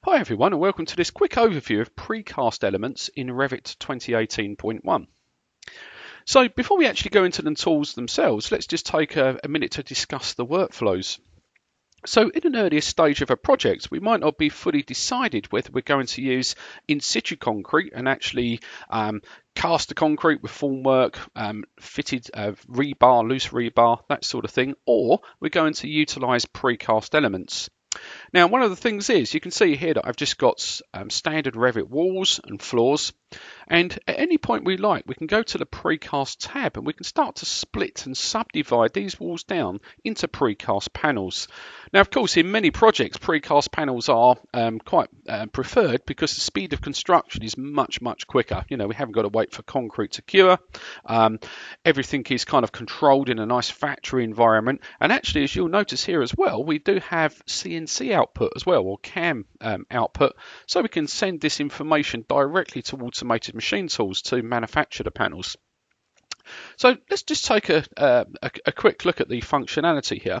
Hi everyone and welcome to this quick overview of precast elements in Revit 2018.1. So before we actually go into the tools themselves, let's just take a, a, minute to discuss the workflows. So in an earlier stage of a project, we might not be fully decided whether we're going to use in situ concrete and actually um, cast the concrete with formwork, um, fitted uh, rebar, loose rebar, that sort of thing, or we're going to utilise precast elements. Now, one of the things is you can see here that I've just got um, standard Revit walls and floors. And at any point we like, we can go to the precast tab and we can start to split and subdivide these walls down into precast panels. Now, of course, in many projects, precast panels are um, quite uh, preferred because the speed of construction is much, much quicker. You know, we haven't got to wait for concrete to cure. Um, everything is kind of controlled in a nice factory environment. And actually, as you'll notice here as well, we do have CNC output as well, or CAM um, output, so we can send this information directly to automated machine tools to manufacture the panels. So let's just take a, a, a quick look at the functionality here.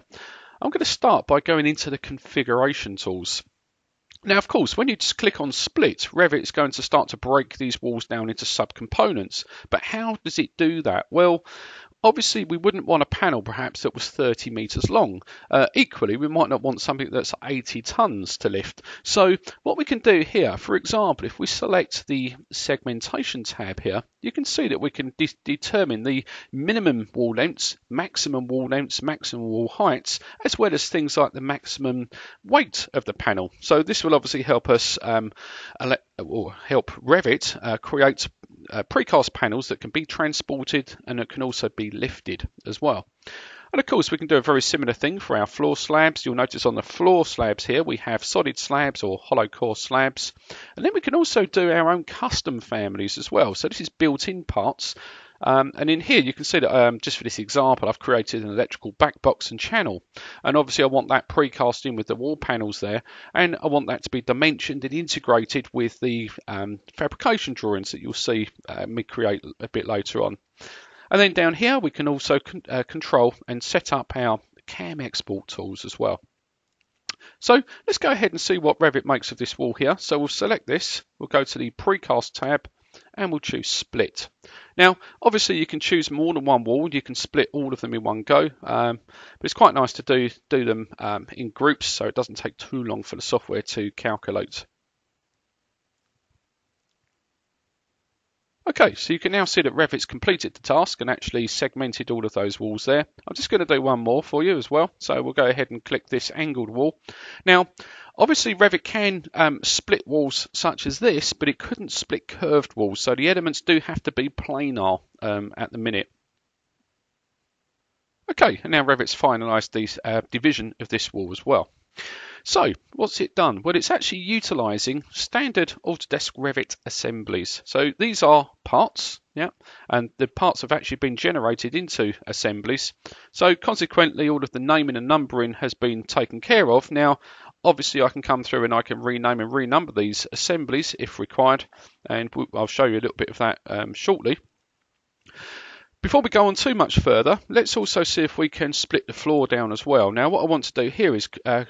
I'm going to start by going into the configuration tools. Now, of course, when you just click on split, Revit is going to start to break these walls down into subcomponents. But how does it do that? Well, Obviously, we wouldn't want a panel perhaps that was 30 meters long. Uh, equally, we might not want something that's 80 tons to lift. So what we can do here, for example, if we select the segmentation tab here, you can see that we can de determine the minimum wall lengths, maximum wall lengths, maximum wall heights, as well as things like the maximum weight of the panel. So this will obviously help us um, or help Revit uh, create uh, precast panels that can be transported and it can also be lifted as well. And of course, we can do a very similar thing for our floor slabs. You'll notice on the floor slabs here, we have solid slabs or hollow core slabs. And then we can also do our own custom families as well. So this is built-in parts um, and in here you can see that um, just for this example I've created an electrical back box and channel and obviously I want that precast in with the wall panels there and I want that to be dimensioned and integrated with the um, fabrication drawings that you'll see uh, me create a bit later on. And then down here we can also con uh, control and set up our CAM export tools as well. So let's go ahead and see what Revit makes of this wall here. So we'll select this, we'll go to the precast tab and we'll choose split. Now, obviously you can choose more than one wall. You can split all of them in one go, um, but it's quite nice to do, do them um, in groups so it doesn't take too long for the software to calculate. Okay, so you can now see that Revit's completed the task and actually segmented all of those walls there. I'm just going to do one more for you as well. So we'll go ahead and click this angled wall. Now, obviously Revit can um, split walls such as this, but it couldn't split curved walls. So the elements do have to be planar um, at the minute. Okay, and now Revit's finalised the uh, division of this wall as well. So what's it done? Well, it's actually utilizing standard Autodesk Revit assemblies. So these are parts, yeah, and the parts have actually been generated into assemblies. So consequently, all of the naming and numbering has been taken care of. Now, obviously, I can come through and I can rename and renumber these assemblies if required, and I'll show you a little bit of that um, shortly. Before we go on too much further, let's also see if we can split the floor down as well. Now what I want to do here is uh,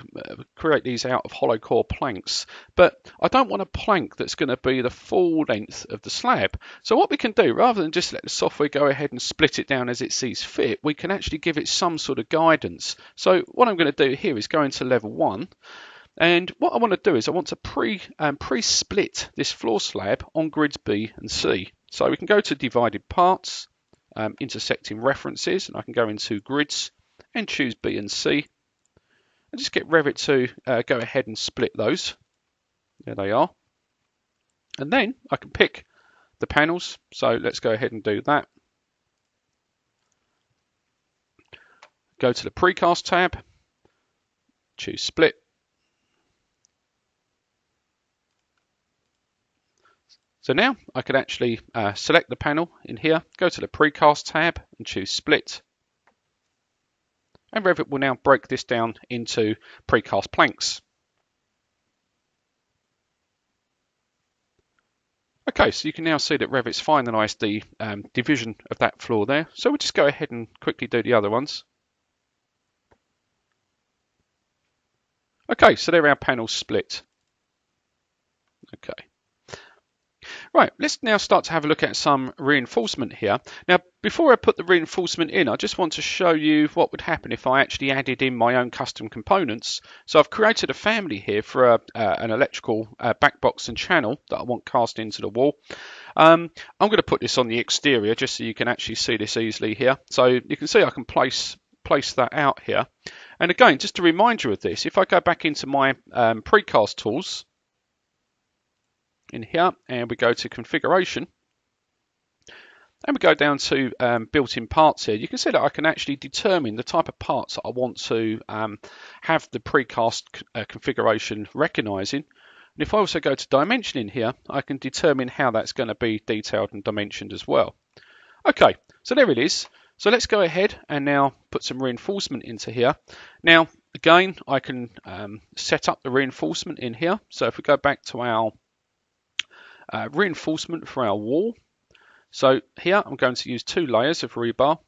create these out of hollow core planks, but I don't want a plank that's going to be the full length of the slab. So what we can do, rather than just let the software go ahead and split it down as it sees fit, we can actually give it some sort of guidance. So what I'm going to do here is go into level 1, and what I want to do is I want to pre, um, pre-split this floor slab on grids B and C. So we can go to divided parts, um, intersecting references and I can go into grids and choose B and C and just get Revit to uh, go ahead and split those. There they are. And then I can pick the panels. So let's go ahead and do that. Go to the precast tab, choose split, So now I can actually uh, select the panel in here, go to the precast tab and choose split. And Revit will now break this down into precast planks. Okay, so you can now see that Revit's finalised the um, division of that floor there. So we'll just go ahead and quickly do the other ones. Okay, so there are our panels split. Okay. Right, let's now start to have a look at some reinforcement here. Now, before I put the reinforcement in, I just want to show you what would happen if I actually added in my own custom components. So I've created a family here for a, uh, an electrical uh, backbox and channel that I want cast into the wall. Um, I'm going to put this on the exterior just so you can actually see this easily here. So you can see I can place place that out here. And again, just to remind you of this, if I go back into my um, precast tools, in here and we go to configuration and we go down to um, built-in parts here, you can see that I can actually determine the type of parts that I want to um, have the precast uh, configuration recognizing. And if I also go to dimensioning here, I can determine how that's going to be detailed and dimensioned as well. Okay, so there it is. So let's go ahead and now put some reinforcement into here. Now, again, I can um, set up the reinforcement in here. So if we go back to our uh, reinforcement for our wall. So here I'm going to use two layers of rebar.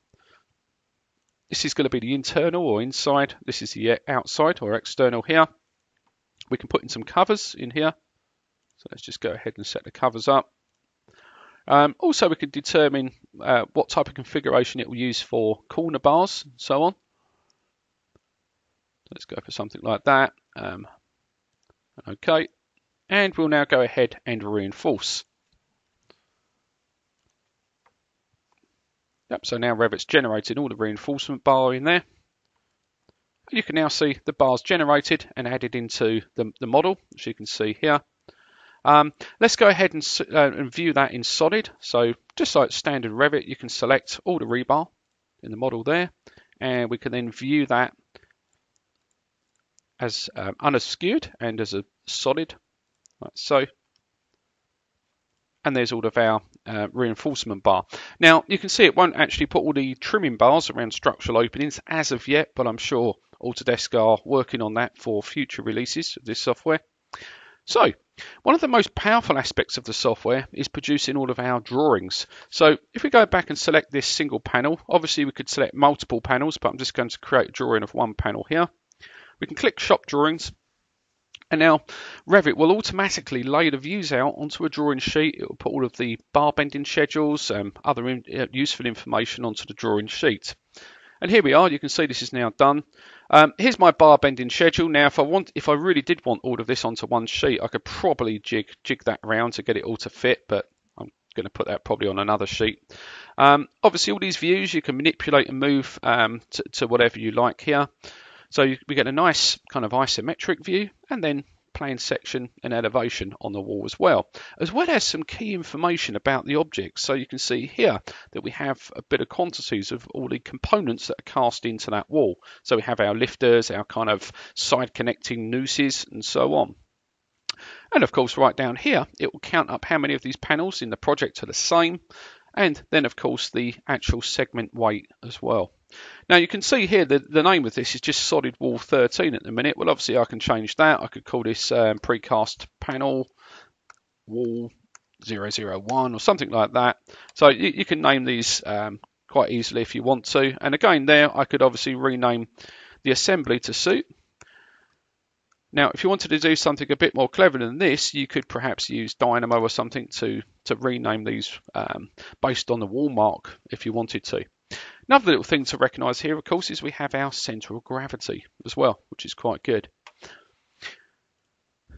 This is going to be the internal or inside. This is the outside or external here. We can put in some covers in here. So let's just go ahead and set the covers up. Um, also, we can determine uh, what type of configuration it will use for corner bars and so on. Let's go for something like that. Um, okay, and we'll now go ahead and reinforce. Yep, so now Revit's generated all the reinforcement bar in there. You can now see the bars generated and added into the, the model, as you can see here. Um, let's go ahead and, uh, and, view that in solid. So just like standard Revit, you can select all the rebar in the model there, and we can then view that as um, unobscured and as a solid like so. And there's all of our uh, reinforcement bar. Now, you can see it won't actually put all the trimming bars around structural openings as of yet, but I'm sure Autodesk are working on that for future releases of this software. So, one of the most powerful aspects of the software is producing all of our drawings. So if we go back and select this single panel, obviously we could select multiple panels, but I'm just going to create a drawing of one panel here. We can click Shop Drawings, and now Revit will automatically lay the views out onto a drawing sheet. It will put all of the bar bending schedules, and um, other in, uh, useful information onto the drawing sheet. And here we are. You can see this is now done. Um, here's my bar bending schedule. Now, if I want, if I really did want all of this onto one sheet, I could probably jig jig that around to get it all to fit. But I'm going to put that probably on another sheet. Um, obviously, all these views you can manipulate and move um, to, to whatever you like here. So we get a nice kind of isometric view and then plane section and elevation on the wall as well, as well as some key information about the object. So you can see here that we have a bit of quantities of all the components that are cast into that wall. So we have our lifters, our kind of side connecting nooses and so on. And of course, right down here, it will count up how many of these panels in the project are the same. And then, of course, the actual segment weight as well. Now you can see here that the name of this is just solid wall 13 at the minute. Well, obviously I can change that. I could call this um, precast panel wall 001 or something like that. So you, you can name these um, quite easily if you want to. And again, there I could obviously rename the assembly to suit. Now, if you wanted to do something a bit more clever than this, you could perhaps use Dynamo or something to, to rename these um, based on the wall mark if you wanted to. Another little thing to recognise here, of course, is we have our centre of gravity as well, which is quite good.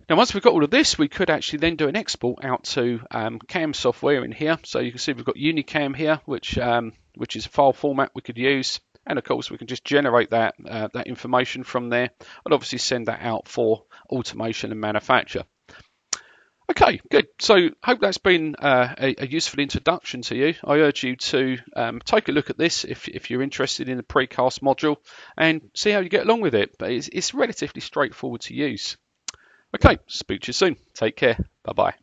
Now, once we've got all of this, we could actually then do an export out to um, CAM software in here. So you can see we've got Unicam here, which um, which is a file format we could use. And of course, we can just generate that uh, that information from there, and obviously send that out for automation and manufacture. Okay, good. So hope that's been uh, a, a, useful introduction to you. I urge you to um, take a look at this if, if you're interested in the precast module and see how you get along with it. But it's, it's relatively straightforward to use. Okay, speak to you soon. Take care. Bye bye.